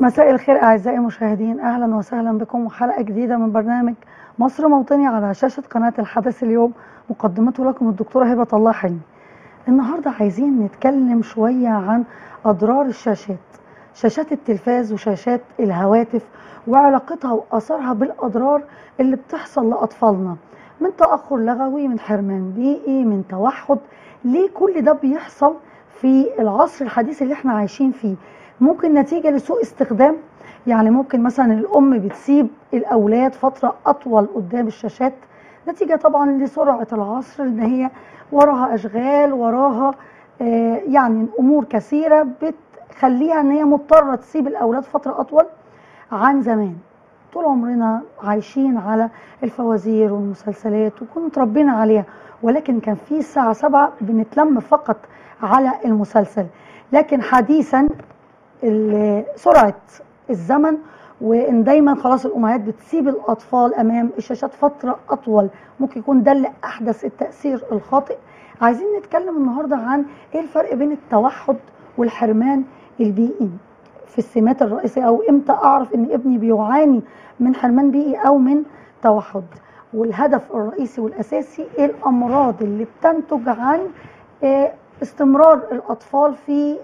مساء الخير أعزائي المشاهدين. أهلا وسهلا بكم وحلقة جديدة من برنامج مصر موطني على شاشة قناة الحدث اليوم مقدمته لكم الدكتورة هبة الله حلمي. النهاردة عايزين نتكلم شوية عن أضرار الشاشات شاشات التلفاز وشاشات الهواتف وعلاقتها وأثرها بالأضرار اللي بتحصل لأطفالنا من تأخر لغوي من حرمان بيئي من توحد. ليه كل ده بيحصل في العصر الحديث اللي إحنا عايشين فيه؟ ممكن نتيجة لسوء استخدام يعني ممكن مثلا الأم بتسيب الأولاد فترة أطول قدام الشاشات نتيجة طبعا لسرعة العصر إن هي وراها أشغال وراها آه يعني أمور كثيرة بتخليها إن هي مضطرة تسيب الأولاد فترة أطول عن زمان. طول عمرنا عايشين على الفوازير والمسلسلات وكنا اتربينا عليها ولكن كان في الساعة سبعة بنتلم فقط على المسلسل. لكن حديثا سرعة الزمن وإن دايما خلاص الأمهات بتسيب الأطفال أمام الشاشات فترة أطول. ممكن يكون ده اللي أحدث التأثير الخاطئ. عايزين نتكلم النهارده عن إيه الفرق بين التوحد والحرمان البيئي؟ في السمات الرئيسية أو إمتى أعرف إن ابني بيعاني من حرمان بيئي أو من توحد؟ والهدف الرئيسي والأساسي إيه الأمراض اللي بتنتج عن استمرار الأطفال في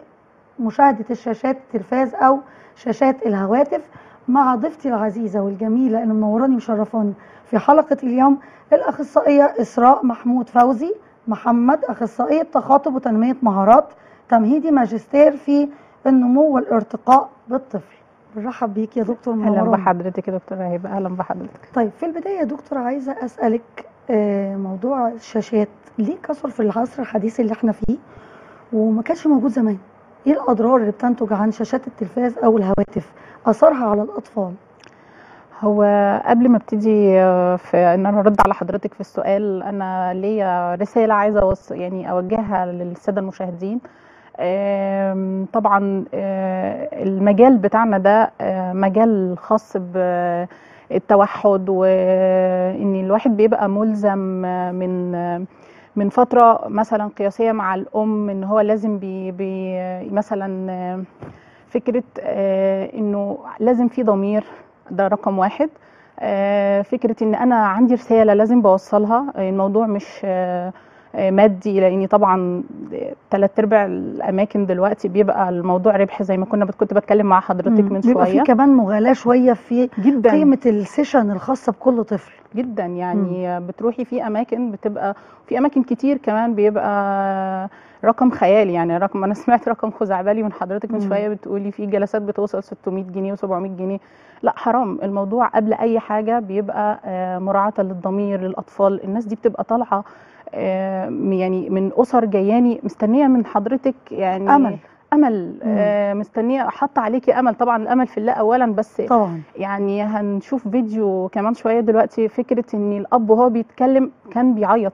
مشاهدة الشاشات التلفاز أو شاشات الهواتف مع ضيفتي العزيزة والجميلة اللي منوراني ومشرفاني في حلقة اليوم الأخصائية إسراء محمود فوزي محمد اخصائيه تخاطب وتنمية مهارات تمهيدي ماجستير في النمو والارتقاء بالطفل. بنرحب بيك يا دكتور أهلا بحضرتك يا دكتوره هبه أهلا بحضرتك. طيب في البداية يا دكتور عايزة أسألك موضوع الشاشات. ليه كثر في العصر الحديث اللي إحنا فيه وما كانش موجود زمان؟ إيه الأضرار اللي بتنتج عن شاشات التلفاز أو الهواتف؟ أثرها على الأطفال. هو قبل ما ابتدي في إن أنا أرد على حضرتك في السؤال أنا ليا رسالة عايزة أوص يعني أوجهها للسادة المشاهدين. طبعا المجال بتاعنا ده مجال خاص بالتوحد وإن الواحد بيبقى ملزم من من فترة مثلا قياسية مع الأم إن هو لازم بي بي مثلا فكرة إنه لازم في ضمير ده رقم واحد. فكرة إن أنا عندي رسالة لازم بوصلها الموضوع مش مادي لاني طبعا ثلاث أرباع الأماكن دلوقتي بيبقى الموضوع ربح زي ما كنا كنت بتكلم مع حضرتك من شوية بيبقى في كمان مغالاه شوية في جدا. قيمة السيشن الخاصة بكل طفل. جدا يعني مم. بتروحي في أماكن بتبقى في أماكن كتير كمان بيبقى رقم خيالي يعني رقم أنا سمعت رقم خزعبلي من حضرتك من شوية بتقولي في جلسات بتوصل 600 جنيه و700 جنيه. لا حرام. الموضوع قبل أي حاجة بيبقى مراعاة للضمير للأطفال. الناس دي بتبقى طالعة يعني من أسر جياني مستنية من حضرتك يعني أمل. أمل. آه مستنية حاطة عليكي أمل. طبعا الأمل في الله اولا بس طبعا. يعني هنشوف فيديو كمان شوية دلوقتي. فكرة إن الأب وهو بيتكلم كان بيعيط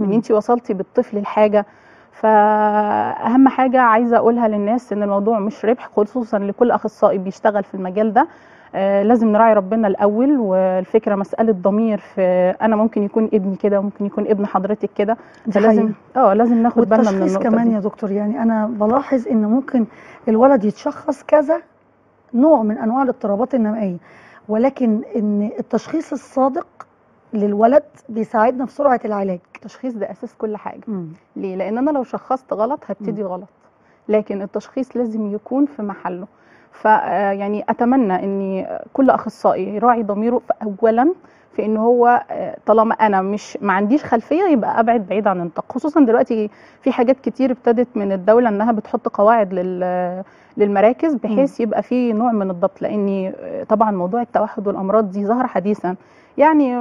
ان انت وصلتي بالطفل لحاجه فأهم حاجة عايزة أقولها للناس إن الموضوع مش ربح خصوصا لكل أخصائي بيشتغل في المجال ده. لازم نراعي ربنا الأول والفكرة مسألة ضمير في أنا ممكن يكون ابني كده وممكن يكون ابن حضرتك كده. فلازم آه لازم ناخد بالنا من النقطة كمان دي. يا دكتور يعني أنا بلاحظ إن ممكن الولد يتشخص كذا نوع من أنواع الاضطرابات النمائية ولكن إن التشخيص الصادق للولد بيساعدنا في سرعة العلاج. التشخيص ده أساس كل حاجة. مم. ليه؟ لأن أنا لو شخصت غلط هبتدي غلط. لكن التشخيص لازم يكون في محله. فيعني أتمنى ان كل أخصائي يراعي ضميره اولا في ان هو طالما أنا مش ما عنديش خلفية يبقى أبعد بعيد عن النطاق خصوصا دلوقتي في حاجات كتير ابتدت من الدولة إنها بتحط قواعد لل للمراكز بحيث يبقى في نوع من الضبط لأن طبعا موضوع التوحد والأمراض دي ظهر حديثا. يعني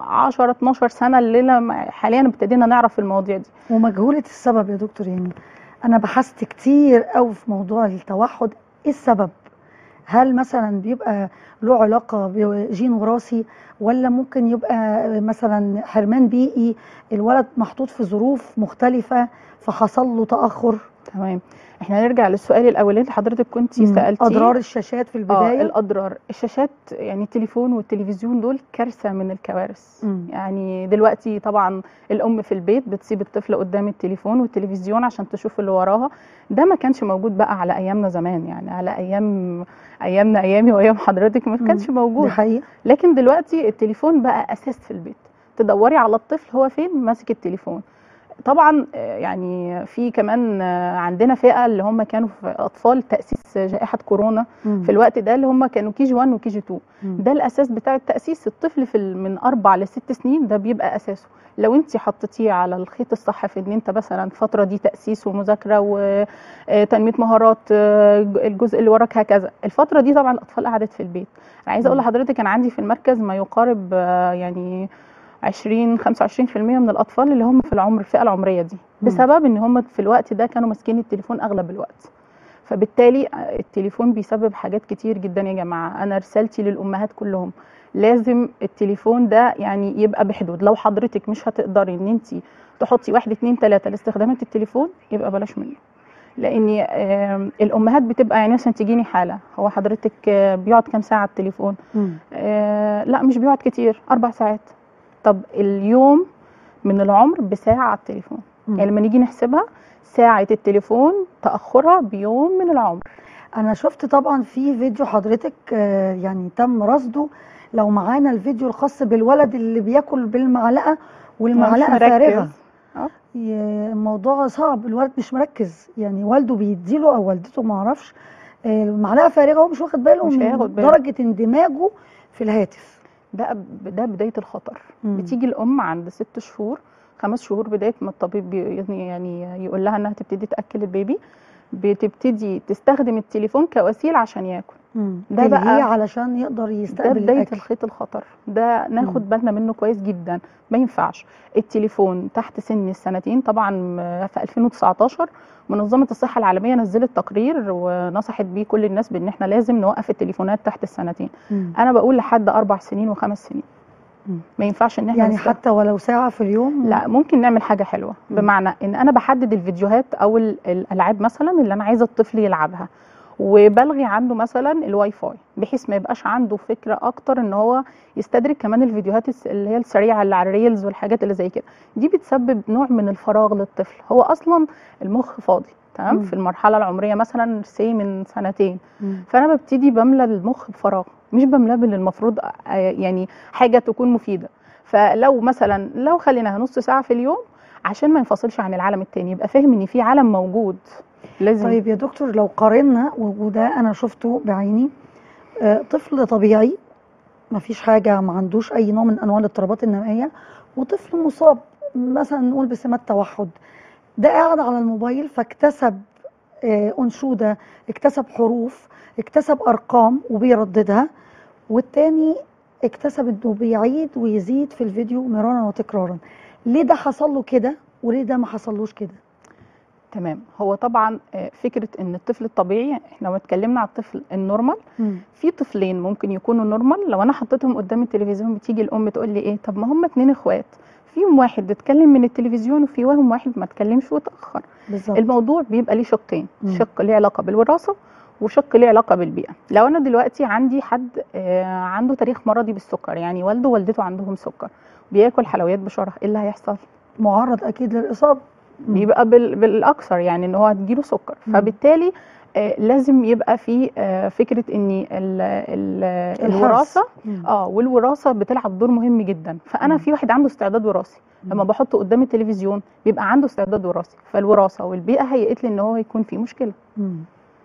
10 12 سنة الليلة حاليا ابتدينا نعرف المواضيع دي. ومجهولة السبب يا دكتور يعني أنا بحثت كتير قوي في موضوع التوحد. إيه السبب؟ هل مثلا بيبقى له علاقة بجين وراثي ولا ممكن يبقى مثلا حرمان بيئي الولد محطوط في ظروف مختلفة فحصل له تأخر. تمام. إحنا نرجع للسؤال الاولاني اللي حضرتك كنتي مم. سألتيه. أضرار الشاشات في آه البدايه الأضرار. الشاشات يعني التليفون والتلفزيون دول كارثة من الكوارث. مم. يعني دلوقتي طبعا الأم في البيت بتسيب الطفل قدام التليفون والتلفزيون عشان تشوف اللي وراها. ده ما كانش موجود بقى على أيامنا زمان يعني على أيام أيامنا أيامي وأيام حضرتك ما. كانش موجود. لكن دلوقتي التليفون بقى أساس في البيت. تدوري على الطفل هو فين ماسك التليفون. طبعا آه، يعني في كمان آه، عندنا فئة اللي هم كانوا في أطفال تأسيس جائحة كورونا مم. في الوقت ده اللي هم كانوا كي جي 1 وكي جي 2 مم. ده الأساس بتاع التأسيس الطفل في من أربع لست سنين ده بيبقى أساسه لو انت حطيتيه على الخيط الصح في إن انت مثلا الفترة دي تأسيس ومذاكرة وتنميه مهارات آه، الجزء اللي وراك هكذا الفترة دي طبعا الأطفال قعدت في البيت أنا عايزة أقول. لحضرتك أنا عندي في المركز ما يقارب يعني 20 25% من الأطفال اللي هم في العمر الفئة العمرية دي. بسبب إن هم في الوقت ده كانوا ماسكين التليفون أغلب الوقت. فبالتالي التليفون بيسبب حاجات كتير جدا يا جماعة. أنا رسالتي للأمهات كلهم لازم التليفون ده يعني يبقى بحدود. لو حضرتك مش هتقدري إن أنت تحطي واحد اتنين تلاتة لاستخدامات التليفون يبقى بلاش منه. لأن الأمهات بتبقى يعني مثلا تجيني حالة. هو حضرتك آه، بيقعد كام ساعة على التليفون. آه لا مش بيقعد كتير. أربع ساعات. طب اليوم من العمر بساعة على التليفون مم. يعني لما نيجي نحسبها ساعة التليفون تأخرها بيوم من العمر أنا شفت طبعا في فيديو حضرتك آه، يعني تم رصده لو معانا الفيديو الخاص بالولد اللي بياكل بالمعلقة والمعلقة. فارغة آه. الموضوع صعب الولد مش مركز يعني والده بيديله أو والدته ما أعرفش آه، المعلقة فارغة هو مش واخد باله مش من. درجة اندماجه في الهاتف ده ده بداية الخطر مم. بتيجي الأم عند ست شهور خمس شهور بداية ما الطبيب بي- يعني يعني يقول لها إنها تبتدي تأكل البيبي بتبتدي تستخدم التليفون كوسيلة عشان ياكل. ده بقى- علشان يقدر ده يستقبل بداية الأكل. الخيط الخطر. ده مم. ناخد بالنا منه كويس جدا. ما ينفعش. التليفون تحت سن السنتين طبعا في 2019 منظمة الصحة العالمية نزلت تقرير ونصحت بيه كل الناس بإن إحنا لازم نوقف التليفونات تحت السنتين. مم. أنا بقول لحد أربع سنين وخمس سنين. مم. ما ينفعش إن إحنا يعني نستخدم- حتى ولو ساعة في اليوم؟ لا ممكن نعمل حاجة حلوة. مم. بمعنى إن أنا بحدد الفيديوهات أو ال- الألعاب مثلا اللي أنا عايزة الطفل يلعبها. وبلغي عنده مثلا الواي فاي بحيث ما يبقاش عنده فكرة أكتر إن هو يستدرك كمان الفيديوهات اللي هي السريعة اللي على ال Reels والحاجات اللي زي كده. دي بتسبب نوع من الفراغ للطفل. هو أصلا المخ فاضي تمام. في المرحلة العمرية مثلا سي من سنتين. مم. فأنا ببتدي بملى المخ بفراغ مش بملاه باللي المفروض آه، يعني حاجة تكون مفيدة. فلو مثلا لو خليناها نص ساعة في اليوم عشان ما ينفصلش عن العالم التاني. يبقى فاهم إن في عالم موجود. لازم. طيب يا دكتور لو قارنا وده أنا شفته بعيني آه، طفل طبيعي ما فيش حاجة ما عندوش أي نوع من أنواع الاضطرابات النوعية وطفل مصاب مثلا نقول بسمات توحد ده قاعد على الموبايل فاكتسب آه، أنشودة اكتسب حروف اكتسب أرقام وبيرددها والتاني اكتسب إنه بيعيد ويزيد في الفيديو مرارا وتكرارا. ليه ده حصل له كده وليه ده ما حصلوش كده؟ تمام. هو طبعا آه، فكرة إن الطفل الطبيعي إحنا لو اتكلمنا على الطفل ال normal مم. في طفلين ممكن يكونوا normal. لو أنا حطيتهم قدام التلفزيون بتيجي الأم تقول لي إيه؟ طب ما هم اتنين إخوات. فيهم واحد اتكلم من التلفزيون وفيهم واحد ما اتكلمش وتاخر بالظبط. الموضوع بيبقى ليه شقين. مم. شق ليه علاقة بالوراثة وشق ليه علاقة بالبيئة. لو أنا دلوقتي عندي حد آه، عنده تاريخ مرضي بالسكر يعني والده ووالدته عندهم سكر بياكل حلويات بشرة إيه اللي هيحصل معرض أكيد للإصابة. بيبقى بال- بالأكثر يعني إن هو هتجيله سكر مم. فبالتالي آه، لازم يبقى في آه، فكرة إن ال- ال- الحرص. الوراثة. آه والوراثة بتلعب دور مهم جدا فأنا مم. في واحد عنده استعداد وراثي لما. بحطه قدام التلفزيون بيبقى عنده استعداد وراثي فالوراثة والبيئة هيئت لي إن هو يكون في مشكلة مم.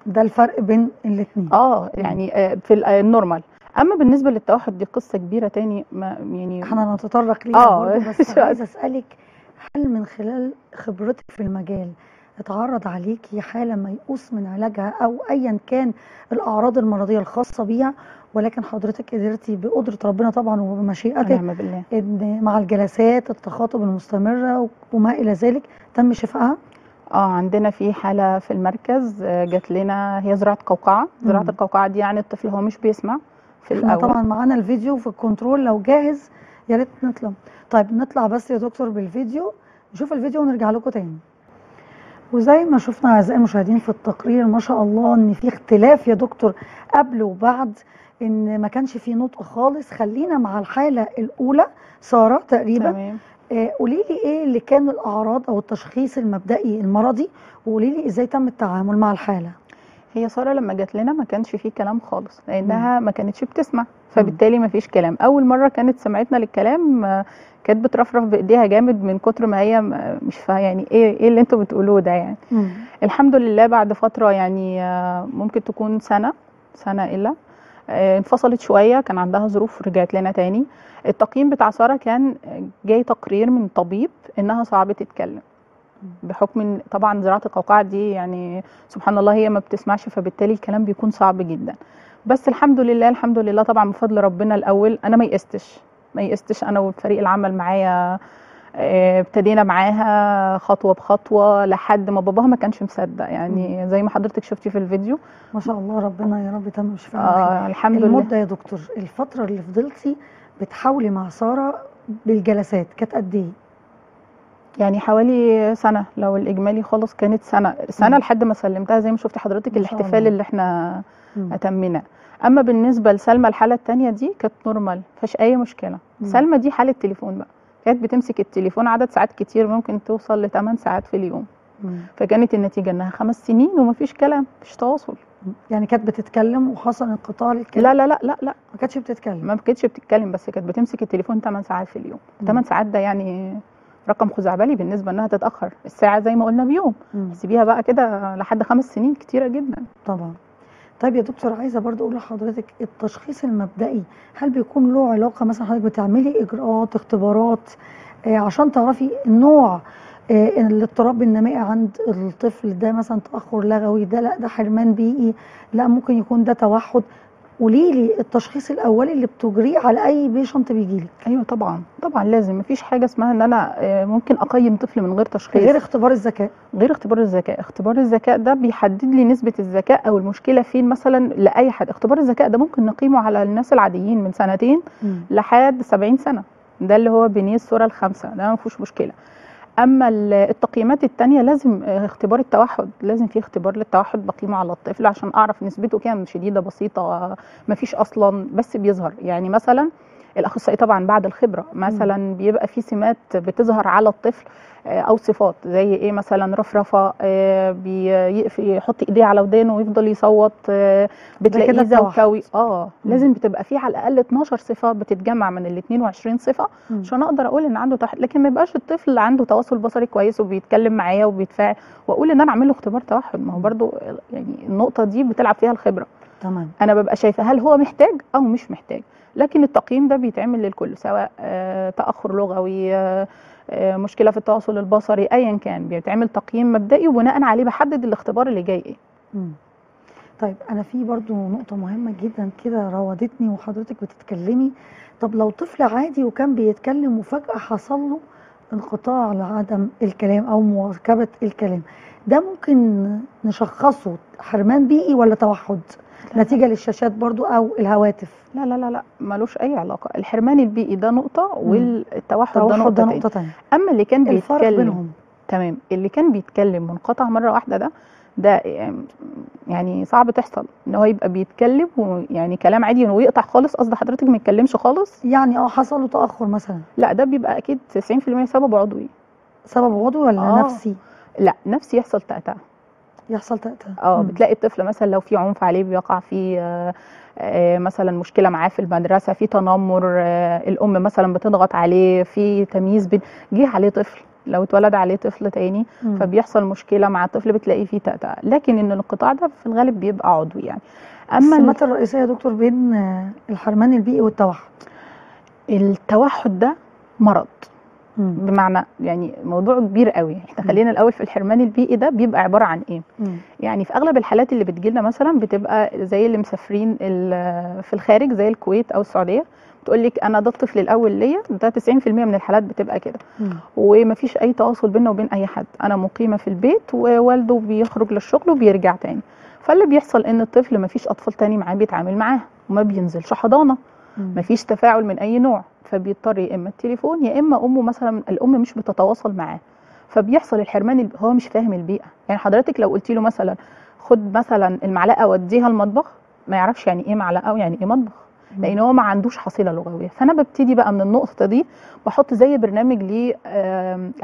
ده الفرق بين الاثنين آه يعني آه، في آه، النورمال أما بالنسبة للتوحد دي قصة كبيرة تاني ما يعني إحنا نتطرق ليها آه، برضه بس عايزة. أسألك هل من خلال خبرتك في المجال اتعرض عليكي حالة ميؤوس من علاجها أو ايا كان الأعراض المرضية الخاصة بيها؟ ولكن حضرتك قدرتي بقدرة ربنا طبعا وبمشيئته إن مع الجلسات التخاطب المستمرة وما إلى ذلك تم شفائها؟ آه عندنا في حالة في المركز آه، جات لنا هي زراعة قوقعة. زراعة. القوقعة دي يعني الطفل هو مش بيسمع. في إحنا الأول. طبعا معانا الفيديو في الكنترول لو جاهز يا ريت نطلع. طيب نطلع بس يا دكتور بالفيديو. نشوف الفيديو ونرجع لكم تاني. وزي ما شفنا أعزائي المشاهدين في التقرير ما شاء الله إن في اختلاف يا دكتور قبل وبعد إن ما كانش في نطق خالص. خلينا مع الحالة الأولى سارة تقريبا. تمام. آه، قولي لي إيه اللي كان الأعراض أو التشخيص المبدئي المرضي وقولي لي إزاي تم التعامل مع الحالة. هي سارة لما جات لنا ما كانش فيه كلام خالص لأنها ما كانتش بتسمع فبالتالي ما فيش كلام. أول مرة كانت سمعتنا للكلام آه، كانت بترفرف بإيديها جامد من كتر ما هي مش فاهمه يعني إيه إيه اللي أنتوا بتقولوه ده يعني. مم. الحمد لله بعد فترة يعني آه، ممكن تكون سنة سنة إلا آه، انفصلت شوية كان عندها ظروف رجعت لنا تاني. التقييم بتاع سارة كان جاي تقرير من طبيب إنها صعب تتكلم. بحكم إن طبعا زراعة القوقعة دي يعني سبحان الله هي ما بتسمعش فبالتالي الكلام بيكون صعب جدا. بس الحمد لله الحمد لله طبعا بفضل ربنا الأول أنا ما يئستش. ما يئستش أنا وفريق العمل معايا آه، ابتدينا معاها خطوة بخطوة لحد ما باباها ما كانش مصدق. يعني زي ما حضرتك شفتي في الفيديو. ما شاء الله ربنا يا رب تم شفاء آه آه الحمد لله. المده يا دكتور الفترة اللي فضلتي بتحاولي مع سارة بالجلسات كانت قد إيه؟ يعني حوالي سنة لو الإجمالي خالص كانت سنة سنة مم. لحد ما سلمتها زي ما شفتي حضرتك الاحتفال. اللي إحنا. اتمناه أما بالنسبة لسلمى الحالة الثانية دي كانت نورمال مفيهاش أي مشكلة مم. سلمى دي حالة تليفون بقى كانت بتمسك التليفون عدد ساعات كتير ممكن توصل ل 8 ساعات في اليوم مم. فكانت النتيجة إنها خمس سنين ومفيش كلام مفيش تواصل يعني كانت بتتكلم وحصل انقطاع للكلام لا لا لا لا لا ما كانتش بتتكلم ما كانتش بتتكلم بس كانت بتمسك التليفون 8 ساعات في اليوم مم. 8 ساعات ده يعني رقم خزعبلي بالنسبة إنها تتأخر الساعة زي ما قلنا بيوم. سيبيها بقى كده لحد خمس سنين كتيرة جدا. طبعا. طيب يا دكتور عايزة برضو أقول لحضرتك التشخيص المبدئي هل بيكون له علاقة مثلا حضرتك بتعملي إجراءات اختبارات؟ آه عشان تعرفي نوع آه الاضطراب النمائي عند الطفل ده مثلا تأخر لغوي ده لأ ده حرمان بيئي لأ ممكن يكون ده توحد. قولي لي التشخيص الاولي اللي بتجريه على أي بيشنت بيجي لك. أيوه طبعا طبعا لازم مفيش حاجة اسمها إن أنا آه، ممكن أقيم طفل من غير تشخيص. غير اختبار الذكاء. غير اختبار الذكاء. اختبار الذكاء ده بيحدد لي نسبة الذكاء أو المشكلة فين مثلا لأي حد. اختبار الذكاء ده ممكن نقيمه على الناس العاديين من سنتين. لحد 70 سنة. ده اللي هو بنيه الصورة الخامسة. ده ما فيهوش مشكلة. أما ال- التقييمات التانية لازم آه، اختبار التوحد لازم في اختبار للتوحد بقيمه على الطفل عشان أعرف نسبته كام شديدة بسيطة ما فيش أصلا بس بيظهر. يعني مثلا الأخصائي طبعا بعد الخبرة مثلا بيبقى في سمات بتظهر على الطفل آه، أو صفات زي إيه مثلا رفرفة آه، يحط إيديه على ودانه ويفضل يصوت آه، بتلاقيه. زوكاوي. آه. لازم بتبقى في على الأقل 12 صفة بتتجمع من ال 22 صفة. عشان أقدر أقول إن عنده توحد. لكن ما يبقاش الطفل عنده تواصل بصري كويس وبيتكلم معايا وبيتفاعل. وأقول إن أنا أعمل له اختبار توحد. ما هو برضو يعني النقطة دي بتلعب فيها الخبرة. تمام. أنا ببقى شايفة هل هو محتاج أو مش محتاج. لكن التقييم ده بيتعمل للكل سواء آه، تأخر لغوي آه، آه، مشكلة في التواصل البصري ايا كان. بيتعمل تقييم مبدئي وبناء عليه بحدد الاختبار اللي جاي إيه. طيب أنا في برضو نقطة مهمة جدا كده راودتني وحضرتك بتتكلمي. طب لو طفل عادي وكان بيتكلم وفجأة حصل له انقطاع لعدم الكلام أو مواكبة الكلام ده ممكن نشخصه حرمان بيئي ولا توحد؟ نتيجة للشاشات برضو أو الهواتف؟ لا لا لا لا ملوش أي علاقة. الحرمان البيئي ده نقطة والتوحد ده نقطه, ده. نقطة تانية. أما اللي كان بيتكلم بينهم. تمام. اللي كان بيتكلم منقطع مرة واحدة ده ده يعني صعب تحصل. إن هو يبقى بيتكلم ويعني كلام عادي ويقطع خالص. قصد حضرتك ما يتكلمش خالص؟ يعني آه حصل له تأخر مثلا. لا ده بيبقى أكيد 90% سبب عضوي. سبب عضوي ولا آه. نفسي؟ لا نفسي يحصل تأتأة يحصل تأتأة آه. بتلاقي الطفل مثلا لو في عنف عليه بيقع في آه، آه، مثلا مشكلة معاه في المدرسة في تنمر آه، الأم مثلا بتضغط عليه في تمييز بين جه عليه طفل لو اتولد عليه طفل تاني مم. فبيحصل مشكلة مع الطفل بتلاقيه فيه تأتأة لكن إن الانقطاع ده في الغالب بيبقى عضوي يعني. أما ال- السمات الرئيسية يا دكتور بين الحرمان البيئي والتوحد. التوحد ده مرض. مم. بمعنى يعني موضوع كبير قوي إحنا. خلينا الأول في الحرمان البيئي ده بيبقى عبارة عن إيه مم. يعني في أغلب الحالات اللي بتجيلنا مثلا بتبقى زي اللي مسافرين في الخارج زي الكويت أو السعودية بتقول لك أنا ده الطفل الأول ليا ده 90% من الحالات بتبقى كده. ومفيش أي تواصل بيننا وبين أي حد أنا مقيمة في البيت ووالده بيخرج للشغل وبيرجع تاني فاللي بيحصل إن الطفل مفيش أطفال تاني معاه بيتعامل معاه وما بينزلش حضانة. مفيش تفاعل من أي نوع فبيضطر يا إما التليفون يا إما أمه مثلا الأم مش بتتواصل معاه. فبيحصل الحرمان هو مش فاهم البيئة. يعني حضرتك لو قلتي له مثلا خد مثلا المعلقة وديها المطبخ ما يعرفش يعني إيه معلقة ويعني إيه مطبخ. لأن هو ما عندوش حصيلة لغوية. فأنا ببتدي بقى من النقطة دي واحط زي برنامج ليه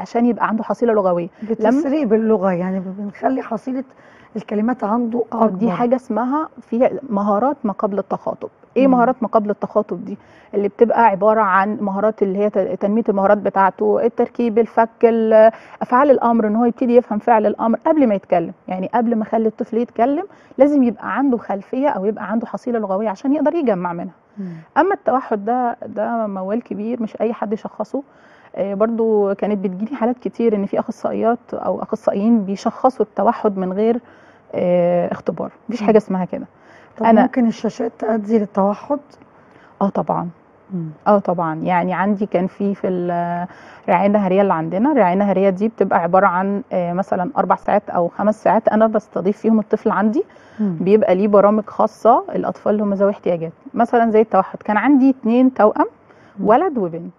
عشان يبقى عنده حصيلة لغوية. بتسري باللغة يعني بنخلي حصيلة الكلمات عنده أكبر. دي حاجة اسمها في مهارات ما قبل التخاطب. إيه مم. مهارات ما قبل التخاطب دي؟ اللي بتبقى عبارة عن مهارات اللي هي تنمية المهارات بتاعته التركيب الفك ال- أفعال الأمر إن هو يبتدي يفهم فعل الأمر قبل ما يتكلم. يعني قبل ما اخلي الطفل يتكلم لازم يبقى عنده خلفية أو يبقى عنده حصيلة لغوية عشان يقدر يجمع منها. مم. أما التوحد ده ده موال كبير مش أي حد يشخصه. آه، برضو كانت بتجيلي حالات كتير إن في أخصائيات أو أخصائيين بيشخصوا التوحد من غير اختبار. مفيش. حاجة اسمها كده. طب أنا- ممكن الشاشات تؤدي للتوحد؟ آه طبعا. آه طبعا. يعني عندي كان في في ال- الرعايه النهاريه اللي عندنا. الرعاية النهاريه دي بتبقى عبارة عن آه، مثلا أربع ساعات أو خمس ساعات أنا بستضيف فيهم الطفل عندي. مم. بيبقى ليه برامج خاصة الأطفال اللي هم ذوي احتياجات. مثلا زي التوحد. كان عندي اتنين توأم. ولد وبنت.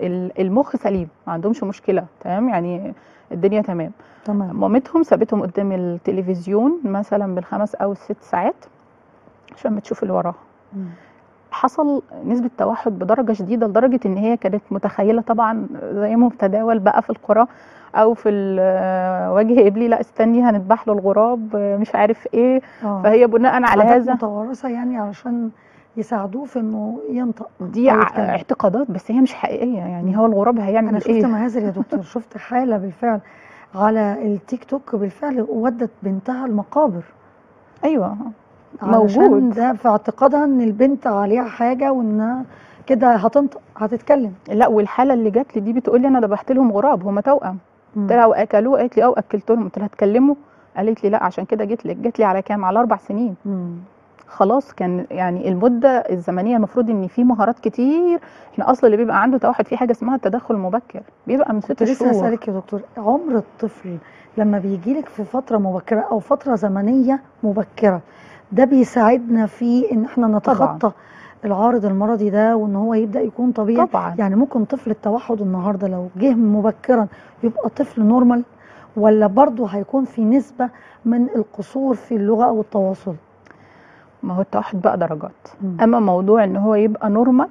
ال- المخ سليم ما عندهمش مشكلة تمام؟ يعني الدنيا تمام. تمام. مامتهم سابتهم قدام التلفزيون مثلا بالخمس أو الست ساعات عشان بتشوف اللي وراها. حصل نسبة توحد بدرجة شديدة لدرجة إن هي كانت متخيلة طبعا زي ما متداول بقى في القرى أو في ال- وجه قبلي لا استني هنذبح له الغراب مش عارف إيه. آه. فهي بناء على هذا متوارثة يعني علشان يساعدوه في إنه ينطق دي. اعتقادات بس هي مش حقيقية. يعني هو الغراب أنا هيعمل شفت إيه؟ مهازل يا دكتور. شفت حالة بالفعل على التيك توك بالفعل ودت بنتها المقابر. علشان موجود. ده في اعتقادها إن البنت عليها حاجة وانها كده هتنطق هتتكلم. لا والحالة اللي جات لي دي بتقول لي أنا ذبحت لهم غراب هما توأم. قلت لها وأكلوه قالت لي آه اكلت لهم قلت لها تكلموا قالت لي لا عشان كده جيت لك. جات لي على كام؟ على أربع سنين. مم. خلاص كان يعني المدة الزمنية المفروض إن في مهارات كتير إحنا أصلا اللي بيبقى عنده توحد في حاجة اسمها التدخل المبكر بيبقى من ست لسه شهور. اسالك يا دكتور عمر الطفل لما بيجي لك في فترة مبكرة أو فترة زمنية مبكرة ده بيساعدنا في إن إحنا نتخطى العارض المرضي ده وإن هو يبدأ يكون طبيعي؟ طبعا. يعني ممكن طفل التوحد النهارده لو جه مبكرا يبقى طفل نورمال ولا برضه هيكون في نسبة من القصور في اللغة أو التواصل؟ ما هو التوحد بقى درجات. مم. أما موضوع إن هو يبقى نورمال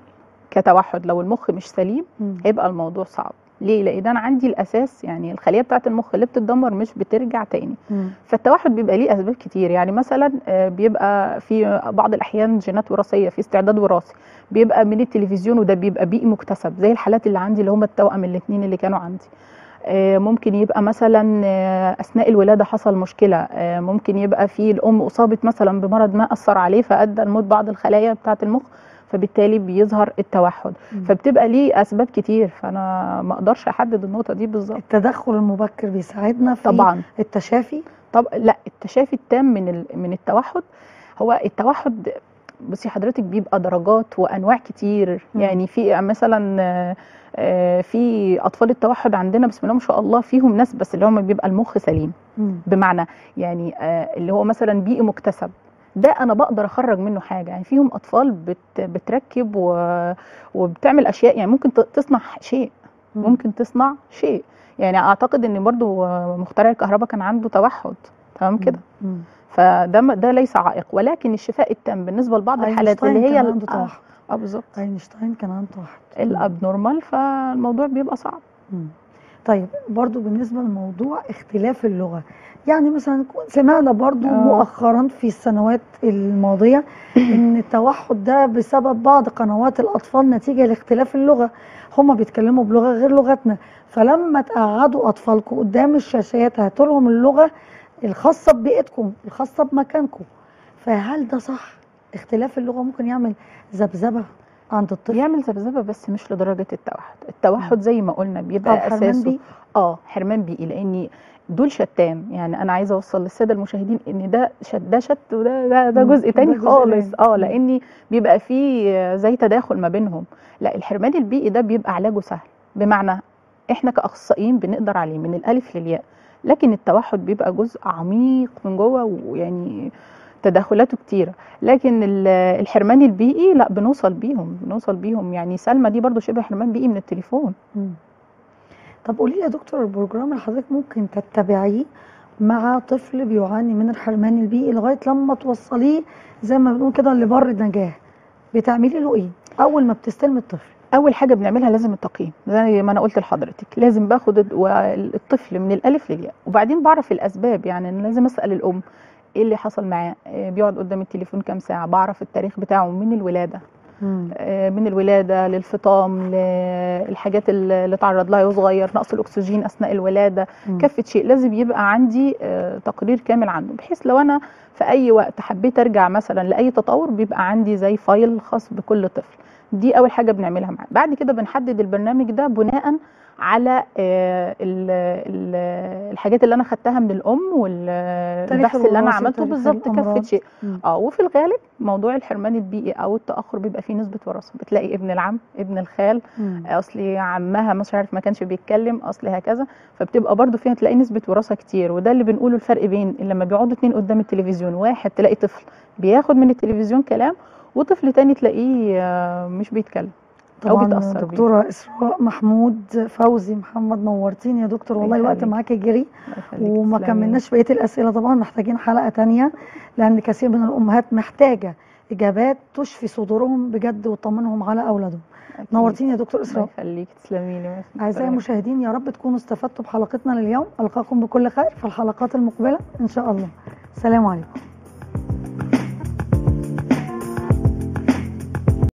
كتوحد لو المخ مش سليم مم. هيبقى الموضوع صعب. ليه؟ لأن أنا عندي الأساس يعني الخلية بتاعه المخ اللي بتتدمر مش بترجع تاني. مم. فالتوحد بيبقى ليه أسباب كتير. يعني مثلا آه، بيبقى في بعض الأحيان جينات وراثية في استعداد وراثي. بيبقى من التلفزيون وده بيبقى بيئي مكتسب زي الحالات اللي عندي اللي هم التوأم الاثنين اللي كانوا عندي. ممكن يبقى مثلا آه، أثناء الولادة حصل مشكلة آه، ممكن يبقى في الأم أصابت مثلا بمرض ما أثر عليه فأدى لموت بعض الخلايا بتاعه المخ فبالتالي بيظهر التوحد. مم. فبتبقى ليه أسباب كتير فأنا ما أقدرش أحدد النقطة دي بالظبط. التدخل المبكر بيساعدنا في طبعا. التشافي؟ طب لا التشافي التام من ال... من التوحد هو التوحد بصي حضرتك بيبقى درجات وأنواع كتير. يعني في مثلا آه، في أطفال التوحد عندنا بسم الله ما شاء الله فيهم ناس بس اللي هم بيبقى المخ سليم. بمعنى يعني آه، اللي هو مثلا بيئي مكتسب. ده أنا بقدر أخرج منه حاجة. يعني فيهم أطفال بت بتركب و... وبتعمل أشياء. يعني ممكن تصنع شيء. مم. ممكن تصنع شيء. يعني أعتقد إن برضو مخترع الكهرباء كان عنده توحد. تمام كده. فده ده ليس عائق. ولكن الشفاء التام بالنسبة لبعض الحالات اللي هي عنده آه، توحد آه بالظبط. أينشتاين كان عنده توحد الأبنورمال فالموضوع بيبقى صعب. مم. طيب برضو بالنسبة لموضوع اختلاف اللغة يعني مثلا سمعنا برضو آه. مؤخرا في السنوات الماضية إن التوحد ده بسبب بعض قنوات الأطفال نتيجة لاختلاف اللغة. هما بيتكلموا بلغة غير لغتنا. فلما تقعدوا أطفالكم قدام الشاشات هاتوا لهم اللغة الخاصة ببيئتكم الخاصة بمكانكم. فهل ده صح؟ اختلاف اللغة ممكن يعمل ذبذبة عند الطفل؟ يعمل ذبذبة بس مش لدرجة التوحد. التوحد زي ما قلنا بيبقى حرمان أساسه بيه؟ آه حرمان بيئي لأني دول شتان يعني أنا عايزة أوصل للسادة المشاهدين إن ده شت ده شت وده ده, ده. جزء تاني خالص. آه مم. لأني بيبقى فيه زي تداخل ما بينهم. لا الحرمان البيئي ده بيبقى علاجه سهل. بمعنى إحنا كأخصائيين بنقدر عليه من الألف للياء. لكن التوحد بيبقى جزء عميق من جوه ويعني تدخلاته كتيرة. لكن ال- الحرمان البيئي لا بنوصل بيهم بنوصل بيهم. يعني سلمى دي برضو شبه حرمان بيئي من التليفون. طب قولي لي يا دكتور البروجرام اللي حضرتك ممكن تتبعيه مع طفل بيعاني من الحرمان البيئي لغاية لما توصليه زي ما بنقول كده لبر النجاة. بتعملي له إيه؟ أول ما بتستلمي الطفل. أول حاجة بنعملها لازم التقييم زي ما أنا قلت لحضرتك لازم باخد الطفل من الألف للياء. وبعدين بعرف الأسباب يعني أنا لازم أسأل الأم إيه اللي حصل معاه؟ آه، بيقعد قدام التليفون كام ساعة؟ بعرف التاريخ بتاعه من الولادة. آه، من الولادة للفطام للحاجات اللي اتعرض لها وهو صغير نقص الأكسجين أثناء الولادة. كافة شيء لازم يبقى عندي آه، تقرير كامل عنه. بحيث لو أنا في أي وقت حبيت أرجع مثلا لأي تطور بيبقى عندي زي فايل خاص بكل طفل. دي أول حاجة بنعملها معاه بعد كده بنحدد البرنامج ده بناء على آه، ال- ال- الحاجات اللي أنا خدتها من الأم والبحث اللي أنا عملته بالظبط الأمراض. شيء. آه وفي الغالب موضوع الحرمان البيئي أو التأخر بيبقى فيه نسبة وراثة بتلاقي ابن العم ابن الخال مم. اصلي عمها مش عارف ما كانش بيتكلم اصلي هكذا فبتبقى برضو فيها تلاقي نسبة وراثة كتير وده اللي بنقوله الفرق بين لما بيقعدوا اتنين قدام التلفزيون واحد تلاقي طفل بياخد من التلفزيون كلام وطفل تاني تلاقيه آه، مش بيتكلم طبعا بيتأثر بيه. دكتورة إسراء محمود فوزي محمد نورتيني يا دكتور والله الوقت. معاكي جري الله وما. كملناش بقية الأسئلة طبعا محتاجين حلقة تانية لأن كثير من الأمهات محتاجة إجابات تشفي صدورهم بجد وتطمنهم على أولادهم أكيد. نورتيني يا دكتور الله إسراء يخليك تسلمي لي تمام. المشاهدين يا رب تكونوا استفدتوا بحلقتنا لليوم ألقاكم بكل خير في الحلقات المقبلة إن شاء الله سلام عليكم